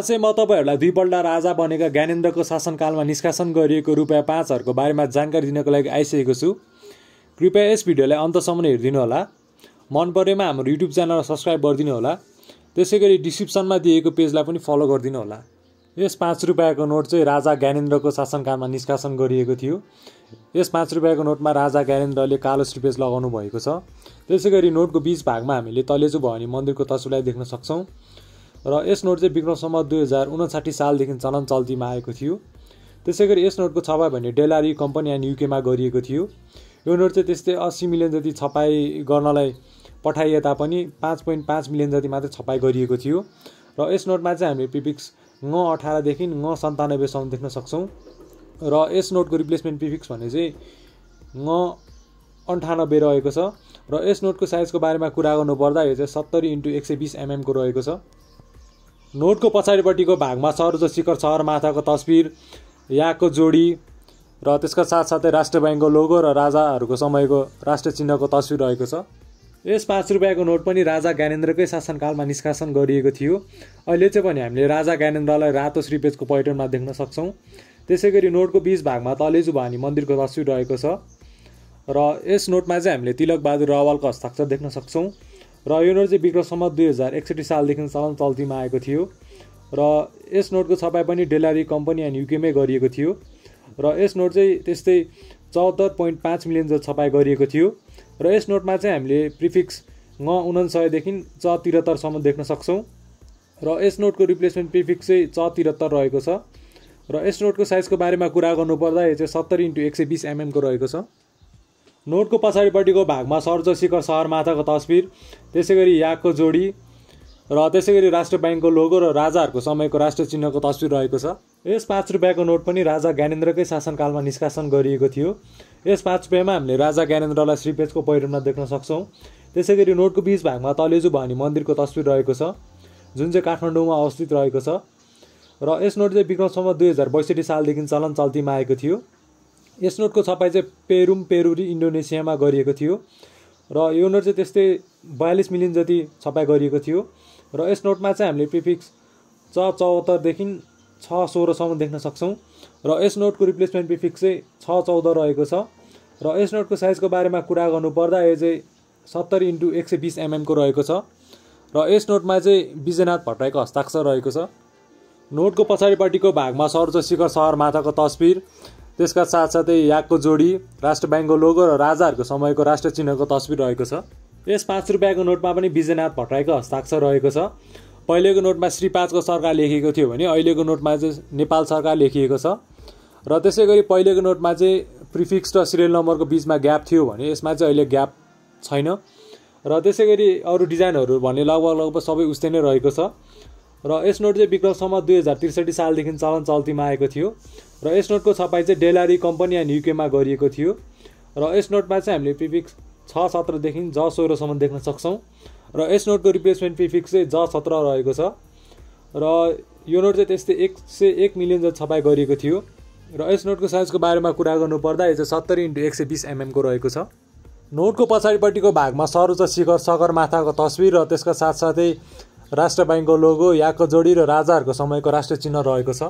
चाहिँ म तपाईँहरूलाई दुईपल्ट राजा बनेका ज्ञानेन्द्रको शासनकालमा निष्कासन गरिएको रुपियाँ पाँचहरूको बारेमा जानकारी दिनको लागि आइसकेको छु। कृपया यस भिडियोलाई अन्तसम्म हेरिदिनु होला मन परेमा हाम्रो युट्युब च्यानललाई सब्सक्राइब गरिदिनु होला त्यसै गरी डिस्क्रिप्सनमा दिएको पेजलाई पनि फलो गरिदिनु होला यस पाँच रुपियाँको नोट चाहिँ राजा ज्ञानेन्द्रको शासनकालमा निष्कासन गरिएको थियो। यस पाँच रुपियाँको नोटमा राजा ज्ञानेन्द्रले कालो श्रीपेज लगाउनु भएको छ। त्यसै गरी नोटको बिच भागमा हामीले तलेजु भवानी मन्दिरको तस्विरलाई देख्न सक्छौँ। र यस नोट चाहिँ विक्रमसम्म दुई हजार उनसाठी सालदेखि चलन चल्तीमा आएको थियो। त्यसै गरी यस नोटको छपाई भने डेलारी कम्पनी एन्ड युकेमा गरिएको थियो। यो नोट चाहिँ त्यस्तै अस्सी मिलियन जति छपाई गर्नलाई पठाइए तापनि पाँच पोइन्ट पाँच मिलियन जति मात्रै छपाई गरिएको थियो। र यस नोटमा चाहिँ हामीले पिपिक्स ङ अठारदेखि ङ सन्तानब्बेसम्म देख्न सक्छौँ। र यस नोटको रिप्लेसमेन्ट पिफिक्स भने चाहिँ ङ अन्ठानब्बे रहेको छ। र यस नोटको साइजको बारेमा कुरा गर्नुपर्दा यो चाहिँ सत्तरी इन्टु एक सय बिस एमएमको रहेको छ। नोटको पछाडिपट्टिको भागमा सरोज शिखर सगरमाथाको तस्बिर याको जोडी र त्यसका साथसाथै राष्ट्र ब्याङ्कको लोगो र राजाहरूको समयको राष्ट्र चिन्हको तस्विर रहेको छ। यस पाँच रुपियाँको नोट पनि राजा ज्ञानेन्द्रकै शासनकालमा निष्कासन गरिएको थियो। अहिले चाहिँ भने हामीले राजा ज्ञानेन्द्रलाई रातो श्रीपेजको पैटर्नमा देख्न सक्छौँ। त्यसै गरी नोटको बिच भागमा तलेजु भानी मन्दिरको तस्विर रहेको छ। र यस नोटमा चाहिँ हामीले तिलक बहादुर रावलको हस्ताक्षर देख्न सक्छौँ। र यो नोट चाहिँ विक्रमसम्म दुई हजार एकसठी सालदेखि चलन चल्तीमा आएको थियो। र यस नोटको छपाई पनि डेलारी कम्पनी एन्ड युकेमै गरिएको थियो। र यस नोट चाहिँ त्यस्तै चौहत्तर पोइन्ट पाँच मिलियन जति छपाई गरिएको थियो। र यस नोटमा चाहिँ हामीले प्रिफिक्स ङ उनासयदेखि च तिहत्तरसम्म देख्न सक्छौँ। र यस नोटको रिप्लेसमेन्ट प्रिफिक्स चाहिँ च तिहत्तर रहेको छ। र यस नोटको साइजको बारेमा कुरा गर्नुपर्दा यो चाहिँ सत्तरी इन्टु एक सय बिस एमएमको रहेको छ। नोटको पछाडिपट्टिको भागमा सर्ज शिखर सहरमाथाको तस्बिर त्यसै गरी याकको जोडी र त्यसै गरी राष्ट्र ब्याङ्कको लोगो र राजाहरूको समयको राष्ट्र चिन्हको तस्विर रहेको छ। यस पाँच रुपियाँको नोट पनि राजा ज्ञानेन्द्रकै शासनकालमा निष्कासन गरिएको थियो। यस पाँच रुपियाँमा हामीले राजा ज्ञानेन्द्रलाई श्रीपेजको पहिरोमा देख्न सक्छौँ। त्यसै गरी नोटको बिच भागमा तलेजु भवानी मन्दिरको तस्विर रहेको छ जुन चाहिँ काठमाडौँमा अवस्थित रहेको छ। र यस नोट चाहिँ विक्रमसम्म दुई हजार बैसठी सालदेखि चलन चल्तीमा आएको थियो। यस नोटको छपाई चाहिँ पेरुम पेरुरी इन्डोनेसियामा गरिएको थियो। र यो नोट चाहिँ त्यस्तै बयालिस मिलियन जति छपाई गरिएको थियो। र यस नोटमा चाहिँ हामीले प्रिफिक्स च चौहत्तरदेखि छ सोह्रसम्म देख्न सक्छौँ। र यस नोटको रिप्लेसमेन्ट प्रिफिक्स चाहिँ छ चौध रहेको छ। र यस नोटको साइजको बारेमा कुरा गर्नुपर्दा यो चाहिँ सत्तरी इन्टु एक सय बिस एमएमको रहेको छ। र यस नोटमा चाहिँ विजयनाथ भट्टराईको हस्ताक्षर रहेको छ। नोटको पछाडिपट्टिको भागमा सर्ज शिखर सहरमाथाको तस्बिर त्यसका साथसाथै याकको जोडी राष्ट्र ब्याङ्कको लोगो र राजाहरूको समयको राष्ट्र चिन्हको तस्बिर रहेको छ। यस पाँच रुपियाँको नोटमा पनि विजयनाथ भट्टराईको हस्ताक्षर रहेको छ। पहिलेको नोटमा श्री पाँचको सरकार लेखिएको थियो भने अहिलेको नोटमा चाहिँ नेपाल सरकार लेखिएको छ। र त्यसै गरी पहिलेको नोटमा चाहिँ प्रिफिक्स र सिरियल नम्बरको बिचमा ग्याप थियो भने यसमा चाहिँ अहिले ग्याप छैन। र त्यसै गरी अरू डिजाइनहरू भने लगभग लगभग सबै उस्तै नै रहेको छ। र यस नोट चाहिँ विक्रमसम्म दुई हजार त्रिसठी सालदेखि चलन चल्तीमा आएको थियो। र यस नोटको छपाई चाहिँ डेलारी कम्पनी एन्ड युकेमा गरिएको थियो। र यस नोटमा चाहिँ हामीले प्रिफिक्स छ सत्रदेखि ज सोह्रसम्म देख्न सक्छौँ। र यस नोटको रिप्लेसमेन्ट प्रिफिक्स चाहिँ ज सत्र रहेको छ। र यो नोट चाहिँ त्यस्तै एक सय एक मिलियन जति छपाई गरिएको थियो। र यस नोटको साइजको बारेमा कुरा गर्नुपर्दा यो चाहिँ सत्तरी इन्टु एक सय बिस एमएमको रहेको छ। नोटको पछाडिपट्टिको भागमा सरोज शिखर सगरमाथाको तस्विर र त्यसका साथसाथै राष्ट्र ब्याङ्कको लोगो याको जोडी र राजाहरूको समयको राष्ट्र चिन्ह रहेको छ।